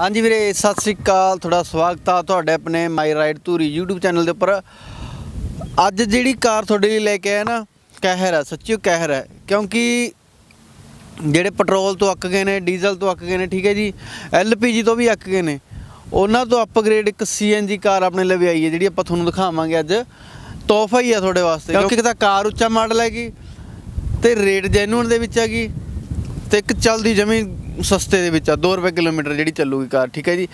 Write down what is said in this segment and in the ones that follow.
ਹਾਂਜੀ ਵੀਰੇ ਸਤਿ ਸ੍ਰੀ ਅਕਾਲ। ਤੁਹਾਡਾ ਸਵਾਗਤ ਆ ਤੁਹਾਡੇ ਆਪਣੇ my ride Dhuri YouTube channel ਦੇ ਉੱਪਰ। ਅੱਜ ਜਿਹੜੀ ਕਾਰ ਤੁਹਾਡੇ ਲਈ ਲੈ ਕੇ ਆਇਆ ਨਾ ਕਹਿਰ ਹੈ ਸੱਚੀ ਕਹਿਰ ਹੈ ਕਿਉਂਕਿ ਜਿਹੜੇ ਪੈਟਰੋਲ ਤੋਂ ਅੱਕ ਗਏ ਨੇ ਡੀਜ਼ਲ ਤੋਂ ਅੱਕ ਗਏ ਨੇ ਠੀਕ ਹੈ ਜੀ LPG ਤੋਂ ਵੀ ਅੱਕ ਗਏ ਨੇ ਉਹਨਾਂ ਤੋਂ ਅਪਗ੍ਰੇਡ ਇੱਕ CNG ਕਾਰ ਆਪਣੇ ਲਈ ਆਈ ਹੈ ਜਿਹੜੀ ਆਪਾਂ ਤੁਹਾਨੂੰ ਦਿਖਾਵਾਂਗੇ ਅੱਜ। ਤੋਹਫਾ ਹੀ ਆ ਤੁਹਾਡੇ ਵਾਸਤੇ ਕਿਉਂਕਿ ਇੱਕ ਤਾਂ ਕਾਰ ਉੱਚਾ ਮਾਡਲ ਹੈਗੀ ਤੇ ਰੇਟ ਜੈਨੂਨ ਦੇ ਵਿੱਚ ਹੈਗੀ ਤੇ ਇੱਕ ਚੱਲਦੀ ਜਮੀ ਸਸਤੇ ਦੇ ਵਿੱਚ ਆ 2 ਰੁਪਏ ਕਿਲੋਮੀਟਰ ਜਿਹੜੀ ਚੱਲੂਗੀ ਕਾਰ, ਠੀਕ ਹੈ ਜੀ?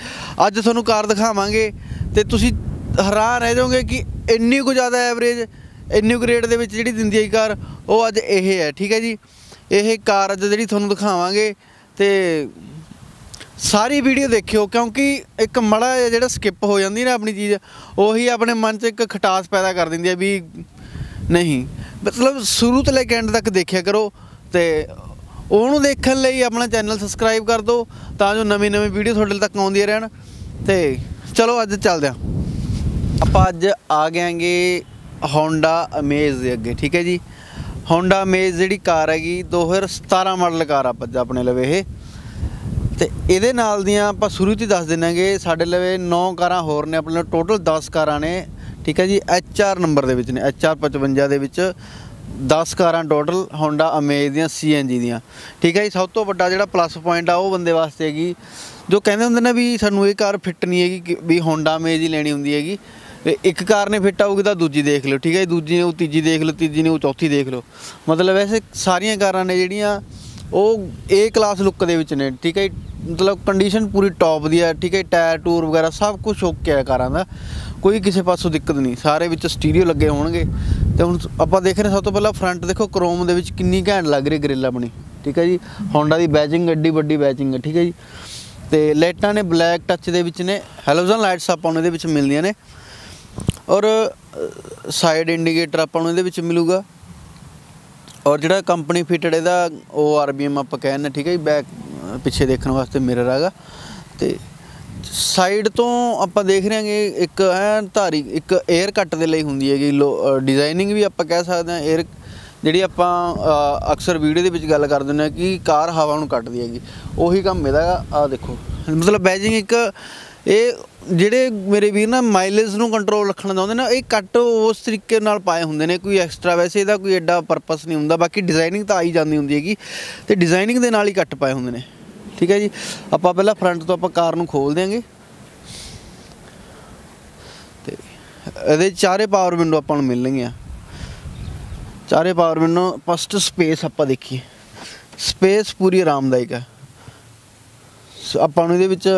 ਅੱਜ ਤੁਹਾਨੂੰ ਕਾਰ ਦਿਖਾਵਾਂਗੇ ਤੇ ਤੁਸੀਂ ਹੈਰਾਨ ਰਹਿ ਜਾਓਗੇ ਕਿ ਇੰਨੀ ਕੁ ਜ਼ਿਆਦਾ ਐਵਰੇਜ ਇੰਨੀ ਕੁ ਰੇਟ ਦੇ ਵਿੱਚ ਜਿਹੜੀ ਦਿੰਦੀ ਹੈ ਇਹ ਕਾਰ, ਉਹ ਅੱਜ ਇਹ ਹੈ, ਠੀਕ ਹੈ ਜੀ? ਇਹ ਕਾਰ ਅੱਜ ਜਿਹੜੀ ਤੁਹਾਨੂੰ ਦਿਖਾਵਾਂਗੇ ਤੇ ਸਾਰੀ ਵੀਡੀਓ ਦੇਖਿਓ, ਕਿਉਂਕਿ ਇੱਕ ਮੜਾ ਜਿਹੜਾ ਸਕਿਪ ਹੋ ਜਾਂਦੀ ਨਾ ਆਪਣੀ ਚੀਜ਼, ਉਹੀ ਆਪਣੇ ਮਨ 'ਚ ਇੱਕ ਖਟਾਸ ਪੈਦਾ ਕਰ ਦਿੰਦੀ ਹੈ ਵੀ ਨਹੀਂ। ਮਤਲਬ ਸ਼ੁਰੂ ਤੋਂ ਲੈ ਕੇ ਐਂਡ ਤੱਕ ਦੇਖਿਆ ਕਰੋ ਤੇ ਉਹਨੂੰ ਦੇਖਣ ਲਈ ਆਪਣਾ ਚੈਨਲ ਸਬਸਕ੍ਰਾਈਬ ਕਰ ਦਿਓ, ਤਾਂ ਜੋ ਨਵੀਂ ਨਵੀਂ ਵੀਡੀਓ ਤੁਹਾਡੇ ਤੱਕ ਆਉਂਦੀਆਂ ਰਹਿਣ। ਤੇ ਚਲੋ ਅੱਜ ਚੱਲਦੇ ਹਾਂ। ਆਪਾਂ ਅੱਜ ਆ ਗਿਆਂਗੇ Honda Amaze ਦੇ ਅੱਗੇ, ਠੀਕ ਹੈ ਜੀ? Honda Amaze ਜਿਹੜੀ ਕਾਰ ਹੈਗੀ 2017 ਮਾਡਲ ਕਾਰ ਆ ਆਪਣੇ ਲਵੇ ਇਹ। ਤੇ ਇਹਦੇ ਨਾਲ ਦੀਆਂ ਆਪਾਂ ਸ਼ੁਰੂ 'ਚ ਹੀ ਦੱਸ ਦਿੰਨਾਂਗੇ ਸਾਡੇ ਲਵੇ 9 ਕਾਰਾਂ ਹੋਰ ਨੇ, ਆਪਣੇ ਟੋਟਲ 10 ਕਾਰਾਂ ਨੇ, ਠੀਕ ਹੈ ਜੀ? HR ਨੰਬਰ ਦੇ ਵਿੱਚ ਨੇ HR 55 ਦੇ ਵਿੱਚ। 10 ਕਾਰਾਂ ਟੋਟਲ ਹੋਂਡਾ ਅਮੇਜ਼ ਦੀਆਂ CNG ਦੀਆਂ। ਠੀਕ ਹੈ ਜੀ, ਸਭ ਤੋਂ ਵੱਡਾ ਜਿਹੜਾ ਪਲੱਸ ਪੁਆਇੰਟ ਆ, ਉਹ ਬੰਦੇ ਵਾਸਤੇ ਹੈਗੀ। ਜੋ ਕਹਿੰਦੇ ਹੁੰਦੇ ਨੇ ਵੀ ਸਾਨੂੰ ਇਹ ਕਾਰ ਫਿੱਟ ਨਹੀਂ ਹੈਗੀ ਕਿ ਵੀ ਹੋਂਡਾ ਅਮੇਜ਼ ਹੀ ਲੈਣੀ ਹੁੰਦੀ ਹੈਗੀ। ਇੱਕ ਕਾਰ ਨੇ ਫਿੱਟ ਆਊਗੀ ਤਾਂ ਦੂਜੀ ਦੇਖ ਲਿਓ, ਠੀਕ ਹੈ ਜੀ, ਦੂਜੀ ਨੇ ਉਹ, ਤੀਜੀ ਦੇਖ ਲਿਓ, ਤੀਜੀ ਨੇ ਉਹ, ਚੌਥੀ ਦੇਖ ਲਓ। ਮਤਲਬ ਵੈਸੇ ਸਾਰੀਆਂ ਕਾਰਾਂ ਨੇ ਜਿਹੜੀਆਂ, ਉਹ ਏ ਕਲਾਸ ਲੁੱਕ ਦੇ ਵਿੱਚ ਨੇ, ਠੀਕ ਹੈ ਜੀ। ਮਤਲਬ ਕੰਡੀਸ਼ਨ ਪੂਰੀ ਟੌਪ ਦੀ ਹੈ ਠੀਕ ਹੈ ਜੀ। ਟਾਇਰ ਟੂਰ ਵਗੈਰਾ ਸਭ ਕੁਝ ਓਕੇ ਹੈ ਕਾਰਾਂ ਦਾ। ਕੋਈ ਕਿਸੇ ਪਾਸੋਂ ਦਿੱਕਤ ਨਹੀਂ, ਸਾਰੇ ਵਿੱਚ ਸਟੀਰੀਓ ਲੱਗੇ ਹੋਣਗੇ। ਤੇ ਹੁਣ ਆਪਾਂ ਦੇਖ ਰਹੇ ਸਭ ਤੋਂ ਪਹਿਲਾਂ ਫਰੰਟ ਦੇਖੋ ਕ੍ਰੋਮ ਦੇ ਵਿੱਚ ਕਿੰਨੀ ਘੈਂਟ ਲੱਗ ਰਹੀ ਗ੍ਰਿਲ ਆਪਣੀ, ਠੀਕ ਹੈ ਜੀ? Honda ਦੀ ਬੈਚਿੰਗ ਐਡੀ ਵੱਡੀ ਬੈਚਿੰਗ ਹੈ, ਠੀਕ ਹੈ ਜੀ? ਤੇ ਲਾਈਟਾਂ ਨੇ ਬਲੈਕ ਟੱਚ ਦੇ ਵਿੱਚ ਨੇ ਹੈਲੋਜਨ ਲਾਈਟਸ ਆਪਾਂ ਨੂੰ ਇਹਦੇ ਵਿੱਚ ਮਿਲਦੀਆਂ ਨੇ। ਔਰ ਸਾਈਡ ਇੰਡੀਕੇਟਰ ਆਪਾਂ ਨੂੰ ਇਹਦੇ ਵਿੱਚ ਮਿਲੂਗਾ। ਔਰ ਜਿਹੜਾ ਕੰਪਨੀ ਫਿਟਡ ਇਹਦਾ, ਉਹ ਆਰਬੀਐਮ ਆਪਾਂ ਕਹਿੰਦੇ ਠੀਕ ਹੈ ਜੀ? ਬੈਕ ਪਿੱਛੇ ਦੇਖਣ ਵਾਸਤੇ ਮਿਰਰ ਹੈਗਾ। ਤੇ ਸਾਈਡ ਤੋਂ ਆਪਾਂ ਦੇਖ ਰਹੇ ਹਾਂਗੇ, ਇੱਕ ਐ ਧਾਰੀ, ਇੱਕ 에ਅਰ ਕੱਟ ਦੇ ਲਈ ਹੁੰਦੀ ਹੈਗੀ ਡਿਜ਼ਾਈਨਿੰਗ ਵੀ ਆਪਾਂ ਕਹਿ ਸਕਦੇ ਹਾਂ 에ਅਰ ਜਿਹੜੀ ਆਪਾਂ ਅਕਸਰ ਵੀਡੀਓ ਦੇ ਵਿੱਚ ਗੱਲ ਕਰ ਦਿੰਦੇ ਹਾਂ ਕਿ ਕਾਰ ਹਵਾ ਨੂੰ ਕੱਟਦੀ ਹੈਗੀ। ਉਹੀ ਕੰਮ ਇਹਦਾ ਆ ਦੇਖੋ। ਮਤਲਬ ਬੈਜਿੰਗ ਇੱਕ, ਇਹ ਜਿਹੜੇ ਮੇਰੇ ਵੀਰ ਨਾ ਮਾਈਲੇਜ ਨੂੰ ਕੰਟਰੋਲ ਰੱਖਣਾ ਚਾਹੁੰਦੇ ਨੇ, ਇਹ ਕੱਟ ਉਸ ਤਰੀਕੇ ਨਾਲ ਪਾਏ ਹੁੰਦੇ ਨੇ, ਕੋਈ ਐਕਸਟਰਾ ਵੈਸੇ ਇਹਦਾ ਕੋਈ ਐਡਾ ਪਰਪਸ ਨਹੀਂ ਹੁੰਦਾ, ਬਾਕੀ ਡਿਜ਼ਾਈਨਿੰਗ ਤਾਂ ਆਈ ਜਾਂਦੀ ਹੁੰਦੀ ਹੈਗੀ, ਤੇ ਡਿਜ਼ਾਈਨਿੰਗ ਦੇ ਨਾਲ ਹੀ ਕੱਟ ਪਾਏ ਹੁੰਦੇ ਨੇ। ਠੀਕ ਹੈ ਜੀ? ਆਪਾਂ ਪਹਿਲਾਂ ਫਰੰਟ ਤੋਂ ਆਪਾਂ ਕਾਰ ਨੂੰ ਖੋਲ ਦਿਆਂਗੇ। ਤੇ ਇਹਦੇ ਚਾਰੇ ਪਾਵਰ ਵਿੰਡੋ ਆਪਾਂ ਨੂੰ ਮਿਲਣਗੀਆਂ। ਚਾਰੇ ਪਾਵਰ ਵਿੰਡੋ ਫਸਟ ਸਪੇਸ ਆਪਾਂ ਦੇਖੀਏ। ਸਪੇਸ ਪੂਰੀ ਆਰਾਮਦਾਇਕ ਹੈ। ਆਪਾਂ ਨੂੰ ਇਹਦੇ ਵਿੱਚ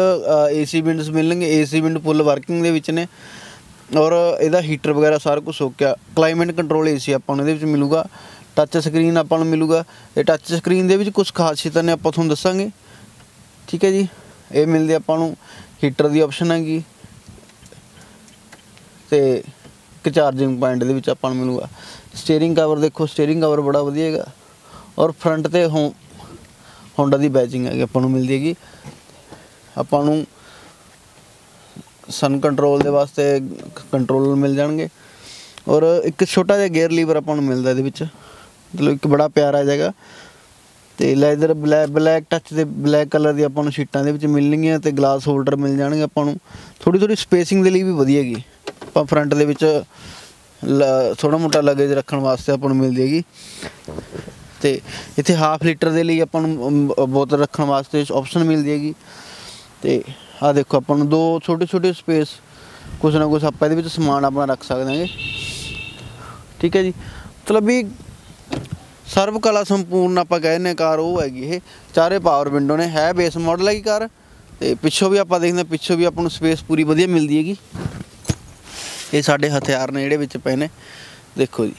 ਏਸੀ ਵਿੰਡਸ ਮਿਲਣਗੇ। ਏਸੀ ਵਿੰਡ ਫੁੱਲ ਵਰਕਿੰਗ ਦੇ ਵਿੱਚ ਨੇ। ਔਰ ਇਹਦਾ ਹੀਟਰ ਵਗੈਰਾ ਸਾਰਾ ਕੁਝ ਸੋਕਿਆ ਕਲਾਈਮੇਟ ਕੰਟਰੋਲ ਏਸੀ ਆਪਾਂ ਨੂੰ ਇਹਦੇ ਵਿੱਚ ਮਿਲੂਗਾ। ਟੱਚ ਸਕਰੀਨ ਆਪਾਂ ਨੂੰ ਮਿਲੂਗਾ। ਇਹ ਟੱਚ ਸਕਰੀਨ ਦੇ ਵਿੱਚ ਕੁਝ ਖਾਸੀਅਤਾਂ ਨੇ ਆਪਾਂ ਤੁਹਾਨੂੰ ਦੱਸਾਂਗੇ। ਠੀਕ ਹੈ ਜੀ। ਇਹ ਮਿਲਦੀ ਆਪਾਂ ਨੂੰ। ਹੀਟਰ ਦੀ ਆਪਸ਼ਨ ਹੈਗੀ। ਤੇ ਇੱਕ ਚਾਰਜਿੰਗ ਪੁਆਇੰਟ ਦੇ ਵਿੱਚ ਆਪਾਂ ਨੂੰ ਮਿਲੂਗਾ। ਸਟੀਅਰਿੰਗ ਕਵਰ ਦੇਖੋ ਸਟੀਅਰਿੰਗ ਕਵਰ ਬੜਾ ਵਧੀਆ ਹੈਗਾ। ਔਰ ਫਰੰਟ ਤੇ ਹੋ ਹੋਂਡਾ ਦੀ ਬੈਚਿੰਗ ਹੈਗੀ ਆਪਾਂ ਨੂੰ ਮਿਲਦੀ ਹੈਗੀ। ਆਪਾਂ ਨੂੰ ਸਨ ਕੰਟਰੋਲ ਦੇ ਵਾਸਤੇ ਕੰਟਰੋਲਰ ਮਿਲ ਜਾਣਗੇ। ਔਰ ਇੱਕ ਛੋਟਾ ਜਿਹਾ ਗੇਅਰ ਲੀਵਰ ਆਪਾਂ ਨੂੰ ਮਿਲਦਾ ਇਹਦੇ ਵਿੱਚ। ਮਤਲਬ ਇੱਕ ਬੜਾ ਪਿਆਰਾ ਜਿਹਾ ਤੇ ਲੈਦਰ ਬਲੈਕ ਬਲੈਕ ਟੱਚ ਦੇ ਬਲੈਕ ਕਲਰ ਦੀ ਆਪਾਂ ਨੂੰ ਸ਼ੀਟਾਂ ਦੇ ਵਿੱਚ ਮਿਲਣਗੀਆਂ ਤੇ ਗਲਾਸ ਹੋਲਡਰ ਮਿਲ ਜਾਣਗੇ ਆਪਾਂ ਨੂੰ। ਥੋੜੀ ਥੋੜੀ ਸਪੇਸਿੰਗ ਦੇ ਲਈ ਵੀ ਵਧੀਆ ਹੈਗੀ। ਆਪਾਂ ਫਰੰਟ ਦੇ ਵਿੱਚ ਥੋੜਾ ਮੋਟਾ ਲਗੇਜ ਰੱਖਣ ਵਾਸਤੇ ਆਪਾਂ ਨੂੰ ਮਿਲਦੀ ਹੈਗੀ। ਤੇ ਇੱਥੇ ਹਾਫ ਲੀਟਰ ਦੇ ਲਈ ਆਪਾਂ ਨੂੰ ਬੋਤਲ ਰੱਖਣ ਵਾਸਤੇ ਆਪਸ਼ਨ ਮਿਲਦੀ ਹੈਗੀ। ਤੇ ਆ ਦੇਖੋ ਆਪਾਂ ਨੂੰ ਦੋ ਛੋਟੇ ਛੋਟੇ ਸਪੇਸ ਕੁਛ ਨਾ ਕੁਛ ਆਪਾਂ ਇਹਦੇ ਵਿੱਚ ਸਮਾਨ ਆਪਣਾ ਰੱਖ ਸਕਦੇ ਹਾਂਗੇ। ਠੀਕ ਹੈ ਜੀ। ਮਤਲਬ ਵੀ ਸਰਵ ਕਲਾ ਸੰਪੂਰਨ ਆਪਾਂ ਕਹਿੰਦੇ ਹਾਂ ਕਾਰ ਉਹ ਹੈਗੀ ਇਹ। ਚਾਰੇ ਪਾਵਰ ਵਿੰਡੋ ਨੇ, ਹੈ ਬੇਸ ਮਾਡਲ ਹੈਗੀ ਕਾਰ। ਤੇ ਪਿੱਛੋਂ ਵੀ ਆਪਾਂ ਦੇਖਦੇ ਹਾਂ, ਪਿੱਛੋਂ ਵੀ ਆਪਾਂ ਨੂੰ ਸਪੇਸ ਪੂਰੀ ਵਧੀਆ ਮਿਲਦੀ ਹੈਗੀ। ਇਹ ਸਾਡੇ ਹਥਿਆਰ ਨੇ, ਜਿਹੜੇ ਵਿੱਚ ਪਏ ਨੇ। ਦੇਖੋ ਜੀ।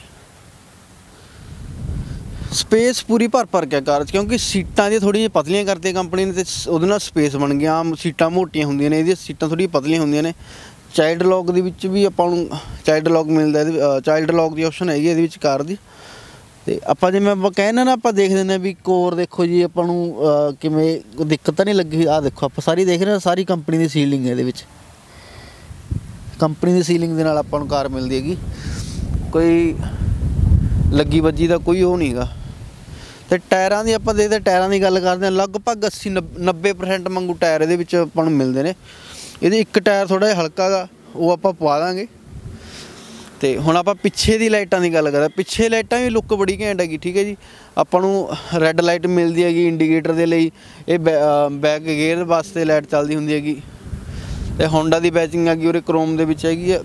ਸਪੇਸ ਪੂਰੀ ਭਰ ਭਰ ਕੇ ਕਾਰ 'ਚ, ਕਿਉਂਕਿ ਸੀਟਾਂ ਦੀ ਥੋੜ੍ਹੀਆਂ ਜਿਹੀਆਂ ਪਤਲੀਆਂ ਕਰਤੀਆਂ ਕੰਪਨੀ ਨੇ ਤੇ ਉਹਦੇ ਨਾਲ ਸਪੇਸ ਬਣ ਗਿਆ ਆਮ ਸੀਟਾਂ ਮੋਟੀਆਂ ਹੁੰਦੀਆਂ ਨੇ, ਇਹਦੀਆਂ ਸੀਟਾਂ ਥੋੜ੍ਹੀਆਂ ਪਤਲੀਆਂ ਹੁੰਦੀਆਂ ਨੇ। ਚਾਈਲਡ ਲੌਕ ਦੇ ਵਿੱਚ ਵੀ ਆਪਾਂ ਨੂੰ ਚਾਈਲਡ ਲੌਕ ਮਿਲਦਾ ਇਹਦੇ ਚਾਈਲਡ ਲੌਕ ਦੀ ਆਪਸ਼ਨ ਹੈਗੀ ਇਹਦੇ ਵਿੱਚ ਕਾਰ ਦੀ। ਤੇ ਆਪਾਂ ਜਿਵੇਂ ਆਪਾਂ ਕਹਿੰਦੇ ਨਾ, ਆਪਾਂ ਦੇਖ ਦਿੰਦੇ ਹਾਂ ਵੀ ਕੋਰ ਦੇਖੋ ਜੀ, ਆਪਾਂ ਨੂੰ ਕਿਵੇਂ ਦਿੱਕਤ ਤਾਂ ਨਹੀਂ ਲੱਗੀ। ਆਹ ਦੇਖੋ, ਆਪਾਂ ਸਾਰੀ ਦੇਖ ਰਹੇ ਹਾਂ, ਸਾਰੀ ਕੰਪਨੀ ਦੀ ਸੀਲਿੰਗ ਹੈ ਇਹਦੇ ਵਿੱਚ। ਕੰਪਨੀ ਦੀ ਸੀਲਿੰਗ ਦੇ ਨਾਲ ਆਪਾਂ ਨੂੰ ਕਾਰ ਮਿਲਦੀ ਹੈਗੀ। ਕੋਈ ਲੱਗੀ ਵੱਜੀ ਦਾ ਕੋਈ ਉਹ ਨਹੀਂਗਾ ਤੇ ਟਾਇਰਾਂ ਦੀ ਆਪਾਂ ਦੇਖਦੇ ਟਾਇਰਾਂ ਦੀ ਗੱਲ ਕਰਦੇ ਹਾਂ, ਲਗਭਗ 80 ਨੱਬ- 90% ਵਾਂਗੂ ਟਾਇਰ ਇਹਦੇ ਵਿੱਚ ਆਪਾਂ ਨੂੰ ਮਿਲਦੇ ਨੇ। ਇਹਦੇ ਇੱਕ ਟਾਇਰ ਥੋੜਾ ਜਿਹਾ ਹਲਕਾ ਗਾ, ਉਹ ਆਪਾਂ ਪਵਾ ਦਾਂਗੇ। ਤੇ ਹੁਣ ਆਪਾਂ ਪਿੱਛੇ ਦੀ ਲਾਈਟਾਂ ਦੀ ਗੱਲ ਕਰਦੇ ਪਿੱਛੇ ਲਾਈਟਾਂ ਵੀ ਲੁੱਕ ਬੜੀ ਘੈਂਟ ਹੈਗੀ, ਠੀਕ ਹੈ ਜੀ। ਆਪਾਂ ਨੂੰ ਰੈੱਡ ਲਾਈਟ ਮਿਲਦੀ ਹੈਗੀ ਇੰਡੀਕੇਟਰ ਦੇ ਲਈ, ਇਹ ਬੈਕ ਗੇਅਰ ਵਾਸਤੇ ਲਾਈਟ ਚੱਲਦੀ ਹੁੰਦੀ ਹੈਗੀ। ਤੇ ਹੋਂਡਾ ਦੀ ਬੈਚਿੰਗ ਹੈਗੀ, ਉਰੇ ਕ੍ਰੋਮ ਦੇ ਵਿੱਚ ਹੈਗੀ ਹੈ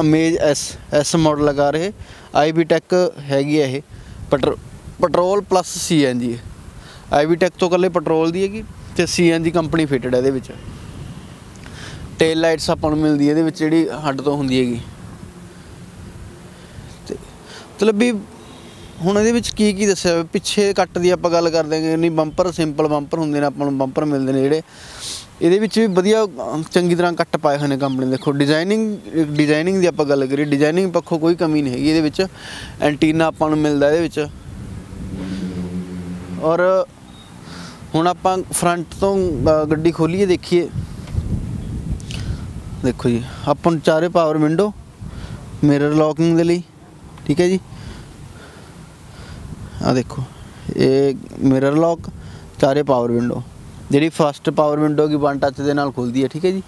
ਅਮੇਜ ਐਸ ਐਸ ਮਾਡਲ ਲਗਾ ਰਹੇ ਆਈਬੀ ਟੈਕ ਹੈਗੀ ਹੈ ਇਹ। ਪੈਟਰ- petrol plus CNG IB tech ਤੋਂ ਇਕੱਲੇ ਪੈਟਰੋਲ ਦੀ ਹੈਗੀ, ਤੇ ਸੀਐਨਜੀ ਕੰਪਨੀ ਫਿਟਡ ਹੈ ਇਹਦੇ ਵਿੱਚ। ਟੇਲ ਲਾਈਟਸ ਆਪਾਂ ਨੂੰ ਮਿਲਦੀ ਹੈ ਇਹਦੇ ਵਿੱਚ ਜਿਹੜੀ ਹੱਡ ਤੋਂ ਹੁੰਦੀ ਹੈਗੀ। ਮਤਲਬ ਵੀ ਹੁਣ ਇਹਦੇ ਵਿੱਚ ਕੀ ਕੀ ਦੱਸਿਆ ਹੋਇਆ? ਪਿੱਛੇ ਕੱਟ ਦੀ ਆਪਾਂ ਗੱਲ ਕਰਦੇ ਹਾਂ ਨਹੀਂ ਬੰਪਰ ਸਿੰਪਲ ਬੰਪਰ ਹੁੰਦੇ ਨੇ, ਆਪਾਂ ਨੂੰ ਬੰਪਰ ਮਿਲਦੇ ਨੇ ਜਿਹੜੇ। ਇਹਦੇ ਵਿੱਚ ਵੀ ਵਧੀਆ ਚੰਗੀ ਤਰ੍ਹਾਂ ਕੱਟ ਪਾਏ ਹੋਏ ਨੇ ਕੰਪਨੀ ਦੇਖੋ ਡਿਜ਼ਾਈਨਿੰਗ ਡਿਜ਼ਾਈਨਿੰਗ ਦੀ ਆਪਾਂ ਗੱਲ ਕਰੀਏ ਡਿਜ਼ਾਈਨਿੰਗ ਪੱਖੋਂ ਕੋਈ ਕਮੀ ਨਹੀਂ ਹੈਗੀ ਇਹਦੇ ਵਿੱਚ। ਐਂਟੀਨਾ ਆਪਾਂ ਨੂੰ ਮਿਲਦਾ ਇਹਦੇ ਵਿੱਚ। ਔਰ ਹੁਣ ਆਪਾਂ ਫਰੰਟ ਤੋਂ ਗੱਡੀ ਖੋਲੀਏ, ਦੇਖੀਏ। ਦੇਖੋ ਜੀ, ਆਪਾਂ ਨੂੰ ਚਾਰੇ ਪਾਵਰ ਵਿੰਡੋ ਮਿਰਰ ਲੌਕਿੰਗ ਦੇ ਲਈ। ਠੀਕ ਹੈ ਜੀ। ਆ ਦੇਖੋ, ਇਹ ਮਿਰਰ ਲੌਕ ਚਾਰੇ ਪਾਵਰ ਵਿੰਡੋ ਜਿਹੜੀ ਫਸਟ ਪਾਵਰ ਵਿੰਡੋ ਕੀ ਵਨ ਟੱਚ ਦੇ ਨਾਲ ਖੁੱਲਦੀ ਹੈ, ਠੀਕ ਹੈ ਜੀ।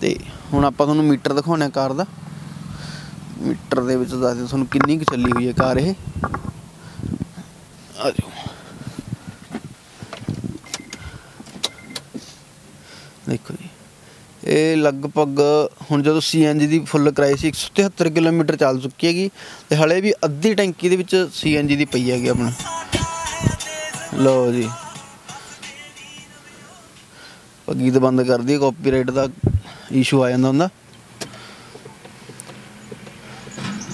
ਤੇ ਹੁਣ ਆਪਾਂ ਤੁਹਾਨੂੰ ਮੀਟਰ ਦਿਖਾਉਣਾ ਕਾਰ ਦਾ। ਮੀਟਰ ਦੇ ਵਿੱਚ ਦੱਸ ਦਿਓ ਤੁਹਾਨੂੰ ਕਿੰਨੀ ਕੁ ਚੱਲੀ ਹੋਈ ਹੈ ਕਾਰ ਇਹ। ਆ ਜਾਓ। ਦੇਖੋ ਜੀ। ਇਹ ਲਗਭਗ ਹੁਣ ਜਦੋਂ ਸੀਐਨਜੀ ਦੀ ਫੁੱਲ ਕਰਾਈ ਸੀ 173 ਕਿਲੋਮੀਟਰ ਚੱਲ ਚੁੱਕੀ ਹੈਗੀ ਤੇ ਹਲੇ ਵੀ ਅੱਧੀ ਟੈਂਕੀ ਦੇ ਵਿੱਚ ਸੀਐਨਜੀ ਦੀ ਪਈ ਹੈਗੀ ਆਪਣਾ। ਲਓ ਜੀ। ਗੀਤ ਬੰਦ ਕਰ ਦਈਏ ਕਾਪੀਰਾਈਟ ਦਾ ਇਸ਼ੂ ਆ ਜਾਂਦਾ ਹੁੰਦਾ।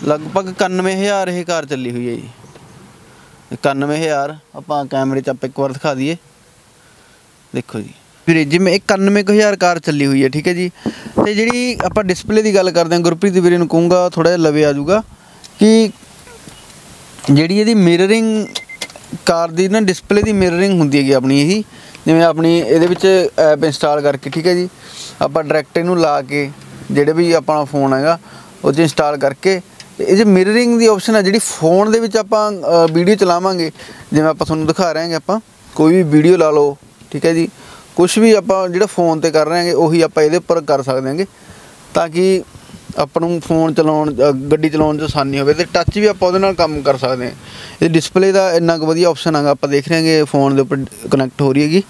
ਲਗਭਗ 91000 ਇਹ ਕਾਰ ਚੱਲੀ ਹੋਈ ਹੈ ਜੀ। 91000 ਆਪਾਂ ਕੈਮਰੇ 'ਚ ਆਪਾਂ ਇੱਕ ਵਾਰ ਦਿਖਾ ਦਈਏ। ਦੇਖੋ ਜੀ। ਵੀਰੇ, ਜਿਵੇਂ ਇਹ 91000 ਕਾਰ ਚੱਲੀ ਹੋਈ ਹੈ, ਠੀਕ ਹੈ ਜੀ। ਤੇ ਜਿਹੜੀ ਆਪਾਂ ਡਿਸਪਲੇ ਦੀ ਗੱਲ ਕਰਦੇ ਹਾਂ, ਗੁਰਪ੍ਰੀਤ ਵੀਰੇ ਨੂੰ ਕਹੂੰਗਾ ਥੋੜਾ ਜਿਹਾ ਲਵੇ ਆ ਜਾਊਗਾ, ਕਿ ਜਿਹੜੀ ਇਹਦੀ ਮਿਰਰਿੰਗ ਕਾਰ ਦੀ ਨਾ ਡਿਸਪਲੇ ਦੀ ਮਿਰਰਿੰਗ ਹੁੰਦੀ ਹੈਗੀ ਆਪਣੀ ਇਹੀ, ਜਿਵੇਂ ਆਪਣੀ ਇਹਦੇ ਵਿੱਚ ਐਪ ਇੰਸਟਾਲ ਕਰਕੇ, ਠੀਕ ਹੈ ਜੀ। ਆਪਾਂ ਡਾਇਰੈਕਟ ਇਹਨੂੰ ਲਾ ਕੇ, ਜਿਹੜੇ ਵੀ ਆਪਣਾ ਫੋਨ ਹੈਗਾ, ਉਹ 'ਚ ਇੰਸਟਾਲ ਕਰਕੇ, ਇਹ ਜੇ ਮਿਰਰਿੰਗ ਦੀ ਆਪਸ਼ਨ ਹੈ ਜਿਹੜੀ ਫੋਨ ਦੇ ਵਿੱਚ ਆਪਾਂ ਵੀਡੀਓ ਚਲਾਵਾਂਗੇ, ਜਿਵੇਂ ਆਪਾਂ ਤੁਹਾਨੂੰ ਦਿਖਾ ਰਹੇ ਹਾਂਗੇ ਆਪਾਂ, ਕੋਈ ਵੀ ਵੀਡੀਓ ਲਾ ਲਓ, ਠੀਕ ਹੈ ਜੀ। ਕੁਝ ਵੀ ਆਪਾਂ ਜਿਹੜਾ ਫੋਨ ਤੇ ਕਰ ਰਹੇ ਹਾਂਗੇ, ਉਹੀ ਆਪਾਂ ਇਹਦੇ ਉੱਪਰ ਕਰ ਸਕਦੇ ਹਾਂਗੇ, ਤਾਂ ਕਿ ਆਪਾਂ ਨੂੰ ਫੋਨ ਚਲਾਉਣ ਗੱਡੀ ਚਲਾਉਣ 'ਚ ਆਸਾਨੀ ਹੋਵੇ ਤੇ ਟੱਚ ਵੀ ਆਪਾਂ ਉਹਦੇ ਨਾਲ ਕੰਮ ਕਰ ਸਕਦੇ ਹਾਂ। ਇਹ ਡਿਸਪਲੇ ਦਾ ਇੰਨਾ ਕੁ ਵਧੀਆ ਆਪਸ਼ਨ ਹੈਗਾ, ਆਪਾਂ ਦੇਖ ਰਹੇ ਹਾਂਗੇ ਫੋਨ ਦੇ ਉੱਪਰ ਕਨੈਕਟ ਹੋ ਰਹੀ ਹੈਗੀ।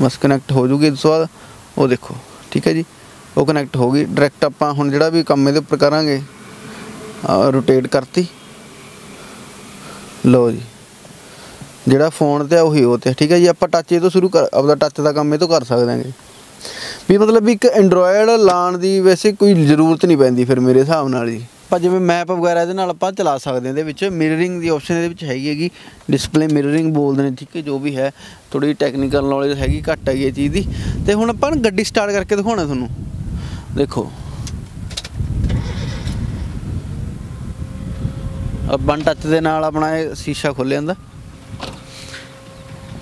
ਬਸ ਕਨੈਕਟ ਹੋ ਜੂਗੀ ਇਸ ਤੋਂ ਬਾਅਦ, ਉਹ ਦੇਖੋ, ਠੀਕ ਹੈ ਜੀ, ਉਹ ਕਨੈਕਟ ਹੋ ਗਈ। ਡਾਇਰੈਕਟ ਆਪਾਂ ਹੁਣ ਜਿਹੜਾ ਵੀ ਕੰਮ ਇਹਦੇ ਉੱਪਰ ਕਰਾਂਗੇ ਰੋਟੇਟ ਕਰਤੀ। ਲਓ ਜੀ। ਜਿਹੜਾ ਫੋਨ ਤੇ ਆ ਉਹੀ ਉਹ ਤੇ ਆ, ਠੀਕ ਹੈ ਜੀ? ਆਪਾਂ ਟੱਚ ਇਹ ਤੋਂ ਸ਼ੁਰੂ ਕਰ ਆਪਦਾ ਟੱਚ ਦਾ ਕੰਮ ਇਹ ਤੋਂ ਕਰ ਸਕਦੇ ਹਾਂਗੇ। ਵੀ ਮਤਲਬ ਇੱਕ ਐਂਡਰੋਇਡ ਲਾਣ ਦੀ ਵੈਸੇ ਕੋਈ ਜ਼ਰੂਰਤ ਨਹੀਂ ਪੈਂਦੀ ਫਿਰ ਮੇਰੇ ਹਿਸਾਬ ਨਾਲ ਜੀ। ਆਪਾਂ ਜਿਵੇਂ ਮੈਪ ਵਗੈਰਾ ਇਹਦੇ ਨਾਲ ਆਪਾਂ ਚਲਾ ਸਕਦੇ ਹਾਂ ਇਹਦੇ ਵਿੱਚ ਮਿਰਰਿੰਗ ਦੀ ਆਪਸ਼ਨ ਇਹਦੇ ਵਿੱਚ ਹੈਗੀ ਹੈਗੀ ਡਿਸਪਲੇ ਮਿਰਰਿੰਗ ਬੋਲਦੇ ਨੇ ਠੀਕ ਹੈ ਜੋ ਵੀ ਹੈ ਥੋੜੀ ਟੈਕਨੀਕਲ ਨੌਲੇਜ ਹੈਗੀ ਘੱਟ ਹੈਗੀ ਇਹ ਚੀਜ਼ ਦੀ। ਤੇ ਹੁਣ ਆਪਾਂ ਨਾ ਗੱਡੀ ਸਟਾਰਟ ਕਰਕੇ ਦਿਖਾਉਣਾ ਤੁਹਾਨੂੰ। ਦੇਖੋ। ਵਨ ਟੱਚ ਦੇ ਨਾਲ ਆਪਣਾ ਇਹ ਸ਼ੀਸ਼ਾ ਖੁੱਲ ਜਾਂਦਾ।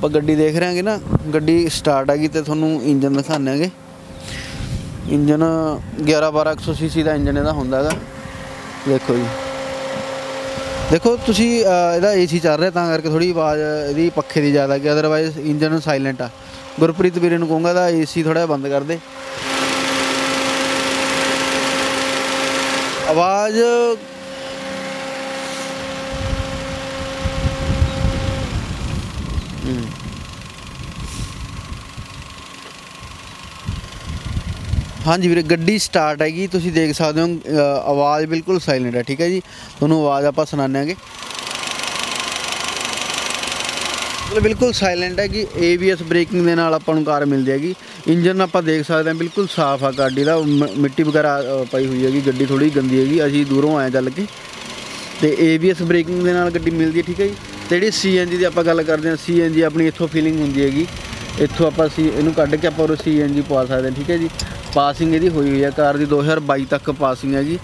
ਆਪਾਂ ਗੱਡੀ ਦੇਖ ਰਹੇ ਹਾਂਗੇ ਨਾ ਗੱਡੀ ਸਟਾਰਟ ਹੈਗੀ ਤੇ ਤੁਹਾਨੂੰ ਇੰਜਨ ਦਿਖਾਣਾਂਗੇ ਇੰਜਨ 11 1200 ਸੀਸੀ ਦਾ ਇੰਜਨ ਇਹਦਾ ਹੁੰਦਾ ਹੈਗਾ। ਦੇਖੋ ਜੀ। ਦੇਖੋ ਤੁਸੀਂ ਅਹ, ਇਹਦਾ ਏਸੀ ਚੱਲ ਰਿਹਾ ਤਾਂ ਕਰਕੇ ਥੋੜੀ ਆਵਾਜ਼ ਇਹਦੀ ਪੱਖੇ ਦੀ ਜ਼ਿਆਦਾ ਕਿ ਅਦਰਵਾਈਜ਼ ਇੰਜਨ ਸਾਇਲੈਂਟ ਆ। ਗੁਰਪ੍ਰੀਤ ਵੀਰੇ ਨੂੰ ਕਹੂੰਗਾ ਦਾ ਏਸੀ ਥੋੜਾ ਬੰਦ ਕਰ ਦੇ। ਆਵਾਜ਼ ਹਾਂਜੀ ਵੀਰੇ ਗੱਡੀ ਸਟਾਰਟ ਹੈਗੀ ਤੁਸੀਂ ਦੇਖ ਸਕਦੇ ਹੋ ਅ, ਆਵਾਜ਼ ਬਿਲਕੁਲ ਸਾਇਲੈਂਟ ਹੈ ਠੀਕ ਹੈ ਜੀ। ਤੁਹਾਨੂੰ ਆਵਾਜ਼ ਆਪਾਂ ਸੁਣਾਉਂਦੇ ਮਤਲਬ ਬਿਲਕੁਲ ਸਾਇਲੈਂਟ ਹੈ ਕਿ ABS ਬ੍ਰੇਕਿੰਗ ਦੇ ਨਾਲ ਆਪਾਂ ਨੂੰ ਕਾਰ ਮਿਲਦੀ ਹੈਗੀ। ਇੰਜਨ ਆਪਾਂ ਦੇਖ ਸਕਦੇ ਹਾਂ ਬਿਲਕੁਲ ਸਾਫ਼ ਆ ਗੱਡੀ ਦਾ ਮਿੱਟੀ ਵਗੈਰਾ ਪਈ ਹੋਈ ਹੈਗੀ ਗੱਡੀ ਥੋੜੀ ਗੰਦੀ ਹੈਗੀ ਅਸੀਂ ਦੂਰੋਂ ਆਏ ਚੱਲ ਕੇ। ਤੇ ABS ਬ੍ਰੇਕਿੰਗ ਦੇ ਨਾਲ ਗੱਡੀ ਮਿਲਦੀ ਹੈ ਠੀਕ ਹੈ ਜੀ। ਤੇ ਜਿਹੜੀ CNG ਦੀ ਆਪਾਂ ਗੱਲ ਕਰਦੇ ਹਾਂ CNG ਆਪਣੀ ਇੱਥੋਂ ਫੀਲਿੰਗ ਹੁੰਦੀ ਹੈਗੀ। ਇੱਥੋਂ ਆਪਾਂ ਸੀ, ਇਹਨੂੰ ਕੱਢ ਕੇ ਆਪਾਂ ਉਹ CNG ਪਵਾ ਸਕਦੇ ਹਾਂ, ਠੀਕ ਹੈ ਜੀ। ਪਾਸਿੰਗ ਇਹਦੀ ਹੋਈ ਹੋਈ ਹੈ, ਕਾਰ ਦੀ 2022 ਤੱਕ ਪਾਸਿੰਗ ਹੈ ਜੀ।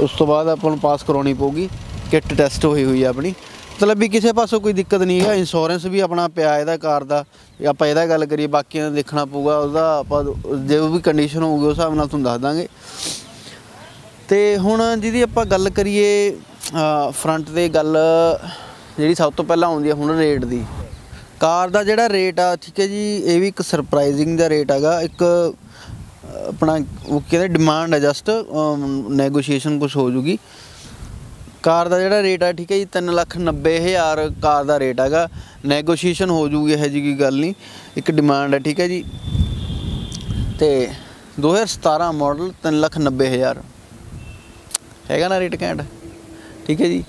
ਉਸ ਤੋਂ ਬਾਅਦ ਆਪਾਂ ਨੂੰ ਪਾਸ ਕਰਾਉਣੀ ਪਊਗੀ ਕਿੱਟ ਟੈਸਟ ਹੋਈ ਹੋਈ ਹੈ ਆਪਣੀ। ਮਤਲਬ ਵੀ ਕਿਸੇ ਪਾਸੋਂ ਕੋਈ ਦਿੱਕਤ ਨਹੀਂ ਹੈ ਇੰਸ਼ੋਰੈਂਸ ਵੀ ਆਪਣਾ ਪਿਆ ਇਹਦਾ ਕਾਰ ਦਾ। ਆਪਾਂ ਇਹਦਾ ਗੱਲ ਕਰੀਏ, ਬਾਕੀਆਂ ਦਾ ਦੇਖਣਾ ਪਊਗਾ, ਉਹਦਾ ਆਪਾਂ ਜੋ ਵੀ ਕੰਡੀਸ਼ਨ ਹੋਊਗੀ, ਉਸ ਹਿਸਾਬ ਨਾਲ ਤੁਹਾਨੂੰ ਦੱਸ ਦਾਂਗੇ। ਤੇ ਹੁਣ ਜਿਹਦੀ ਆਪਾਂ ਗੱਲ ਕਰੀਏ ਫਰੰਟ ਤੇ ਗੱਲ ਜਿਹੜੀ ਸਭ ਤੋਂ ਪਹਿਲਾਂ ਆਉਂਦੀ ਹੈ ਹੁਣ ਰੇਟ ਦੀ। ਕਾਰ ਦਾ ਜਿਹੜਾ ਰੇਟ ਆ, ਠੀਕ ਹੈ ਜੀ, ਇਹ ਵੀ ਇੱਕ ਸਰਪ੍ਰਾਈਜ਼ਿੰਗ ਦਾ ਰੇਟ ਹੈਗਾ। ਇੱਕ ਆਪਣਾ ਉਹ ਕਹਿੰਦੇ ਡਿਮਾਂਡ ਹੈ ਜਸਟ ਨੈਗੋਸ਼ੀਏਸ਼ਨ ਕੁਝ ਹੋ ਜੂਗੀ। ਕਾਰ ਦਾ ਜਿਹੜਾ ਰੇਟ ਆ, ਠੀਕ ਹੈ ਜੀ 390000 ਕਾਰ ਦਾ ਰੇਟ ਹੈਗਾ। ਨੈਗੋਸ਼ੀਏਸ਼ਨ ਹੋ ਜੂਗੀ, ਇਹ ਜੀ ਕੋਈ ਗੱਲ ਨਹੀਂ। ਇੱਕ ਡਿਮਾਂਡ ਹੈ, ਠੀਕ ਹੈ ਜੀ। ਤੇ 2017 ਮਾਡਲ 390000 ਹੈਗਾ ਨਾ ਰੇਟ ਘੈਂਟ? ਠੀਕ ਹੈ ਜੀ।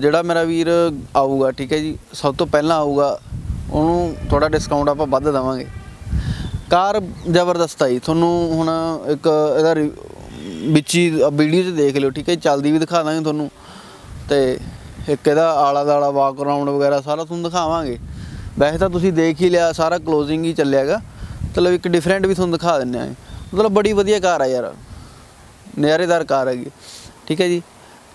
ਜਿਹੜਾ ਮੇਰਾ ਵੀਰ ਆਊਗਾ ਠੀਕ ਹੈ ਜੀ ਸਭ ਤੋਂ ਪਹਿਲਾਂ ਆਊਗਾ ਉਹਨੂੰ ਥੋੜਾ ਡਿਸਕਾਊਂਟ ਆਪਾਂ ਵੱਧ ਦੇਵਾਂਗੇ। ਕਾਰ ਜ਼ਬਰਦਸਤ ਆਈ ਤੁਹਾਨੂੰ ਹੁਣ ਇੱਕ ਇਹਦਾ ਰਿ- ਵਿੱਚ ਹੀ ਵੀਡੀਓ 'ਚ ਦੇਖ ਲਿਓ ਠੀਕ ਹੈ ਜੀ, ਚੱਲਦੀ ਵੀ ਦਿਖਾ ਦਾਂਗੇ ਤੁਹਾਨੂੰ। ਤੇ ਇੱਕ ਇਹਦਾ ਆਲਾ ਦਾਲਾ ਵਾਕ ਅਰਾਊਂਡ ਵਗੈਰਾ ਸਾਰਾ ਤੁਹਾਨੂੰ ਦਿਖਾਵਾਂਗੇ। ਵੈਸੇ ਤਾਂ ਤੁਸੀਂ ਦੇਖ ਹੀ ਲਿਆ ਸਾਰਾ ਕਲੋਜ਼ਿੰਗ ਹੀ ਚੱਲਿਆਗਾ ਮਤਲਬ ਇੱਕ ਡਿਫਰੈਂਟ ਵੀ ਤੁਹਾਨੂੰ ਦਿਖਾ ਦਿੰਨੇ ਆ ਮਤਲਬ ਬੜੀ ਵਧੀਆ ਕਾਰ ਆ ਯਾਰ। ਨਜ਼ਾਰੇਦਾਰ ਕਾਰ ਹੈਗੀ। ਠੀਕ ਹੈ ਜੀ।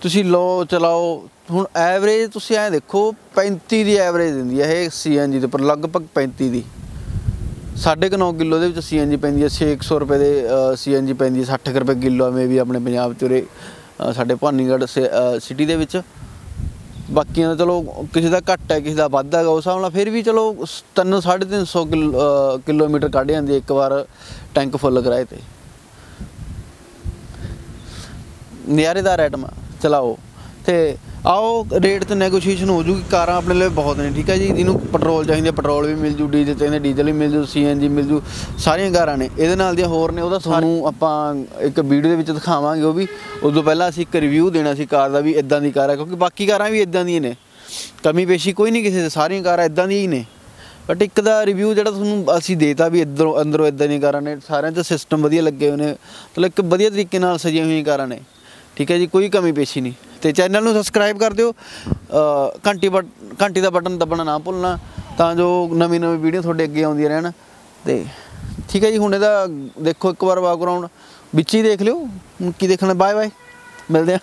ਤੁਸੀਂ ਲੋ ਚਲਾਓ। ਹੁਣ ਐਵਰੇਜ ਤੁਸੀਂ ਐ ਦੇਖੋ 35 ਦੀ ਐਵਰੇਜ ਦਿੰਦੀ ਹੈ ਇਹ ਸੀਐਨਜੀ ਦੇ ਉੱਪਰ, ਲਗਭਗ 35 ਦੀ। ਸਾਢੇ ਕੁ ਨੌ ਕਿਲੋ ਦੇ ਵਿੱਚ ਸੀਐਨਜੀ ਪੈਂਦੀ ਹੈ 600 ਰੁਪਏ ਦੇ ਸੀਐਨਜੀ ਪੈਂਦੀ ਹੈ 60 ਕੁ ਰੁਪਏ ਕਿਲੋ ਮੇ ਵੀ ਆਪਣੇ ਪੰਜਾਬ ਚ ਉਰੇ ਸਾਡੇ ਭਾਨੀਗੜ੍ਹ ਸਿਟੀ ਦੇ ਵਿੱਚ। ਬਾਕੀਆਂ ਦਾ ਚਲੋ, ਕਿਸੇ ਦਾ ਘੱਟ ਹੈ, ਕਿਸੇ ਦਾ ਵੱਧ ਹੈਗਾ, ਉਸ ਹਿਸਾਬ ਨਾਲ ਫਿਰ ਵੀ ਚਲੋ 3 350 ਕਿਲੋਮੀਟਰ ਕੱਢ ਜਾਂਦੀ ਹੈ ਇੱਕ ਵਾਰ ਟੈਂਕ ਫੁੱਲ ਕਰਾਏ ਤੇ। ਨਜ਼ਾਰੇਦਾਰ ਆਈਟਮ ਆ। ਚਲਾਓ। ਤੇ ਆਓ ਰੇਟ ਤੇ ਨੈਗੋਸ਼ੀਏਸ਼ਨ ਹੋ ਜੂਗੀ, ਕਾਰਾਂ ਆਪਣੇ ਲਈ ਬਹੁਤ ਨੇ, ਠੀਕ ਹੈ ਜੀ? ਜਿਹਨੂੰ ਪੈਟਰੋਲ ਚਾਹੀਦਾ ਪੈਟਰੋਲ ਵੀ ਮਿਲ ਜੂ ਡੀਜ਼ਲ ਚਾਹੀਦਾ ਡੀਜ਼ਲ ਵੀ ਮਿਲ ਜੂ ਸੀਐਨਜੀ ਮਿਲ ਜੂ, ਸਾਰੀਆਂ ਕਾਰਾਂ ਨੇ। ਇਹਦੇ ਨਾਲ ਦੀਆਂ ਹੋਰ ਨੇ, ਉਹਦਾ ਤੁਹਾਨੂੰ ਆਪਾਂ ਇੱਕ ਵੀਡੀਓ ਦੇ ਵਿੱਚ ਦਿਖਾਵਾਂਗੇ ਉਹ ਵੀ। ਉਦੋਂ ਪਹਿਲਾਂ ਅਸੀਂ ਇੱਕ ਰਿਵਿਊ ਦੇਣਾ ਸੀ ਕਾਰ ਦਾ ਵੀ ਇਦਾਂ ਦੀ ਕਾਰ ਹੈ, ਕਿਉਂਕਿ ਬਾਕੀ ਕਾਰਾਂ ਵੀ ਇਦਾਂ ਦੀਆਂ ਨੇ। ਕਮੀ ਪੇਸ਼ੀ ਕੋਈ ਨਹੀਂ ਕਿਸੇ ਦੇ ਸਾਰੀਆਂ ਕਾਰਾਂ ਇਦਾਂ ਦੀਆਂ ਹੀ ਨੇ। ਬਟ ਇੱਕ ਦਾ ਰਿਵਿਊ ਜਿਹੜਾ ਤੁਹਾਨੂੰ ਅਸੀਂ ਦੇਤਾ ਵੀ ਇੱਧਰੋਂ, ਅੰਦਰੋਂ ਇਦਾਂ ਦੀਆਂ ਕਾਰਾਂ ਨੇ, ਸਾਰਿਆਂ 'ਚ ਸਿਸਟਮ ਵਧੀਆ ਲੱਗੇ ਹੋਏ ਨੇ। ਮਤਲਬ ਇੱਕ ਵਧੀਆ ਤਰੀਕੇ ਨਾਲ ਸਜੀਆਂ ਹੋਈਆਂ ਕਾਰਾਂ ਨੇ। ਠੀਕ ਹੈ ਜੀ, ਕੋਈ ਕਮੀ ਪੇਸ਼ੀ ਨਹੀਂ। ਤੇ ਚੈਨਲ ਨੂੰ ਸਬਸਕ੍ਰਾਈਬ ਕਰ ਦਿਓ। ਘੰਟੀ ਬਟ, ਘੰਟੀ ਦਾ ਬਟਨ ਦਬਣਾ ਨਾ ਭੁੱਲਣਾ, ਤਾਂ ਜੋ ਨਵੀਂ ਨਵੀਂ ਵੀਡੀਓ ਤੁਹਾਡੇ ਅੱਗੇ ਆਉਂਦੀਆਂ ਰਹਿਣ। ਤੇ ਠੀਕ ਹੈ ਜੀ, ਹੁਣ ਇਹਦਾ ਦੇਖੋ ਇੱਕ ਵਾਰ ਬੈਕਗ੍ਰਾਉਂਡ ਵਿੱਚ ਹੀ ਦੇਖ ਲਿਓ। ਹੁਣ ਕੀ ਦੇਖਣਾ ਬਾਏ ਬਾਏ ਮਿਲਦੇ ਆ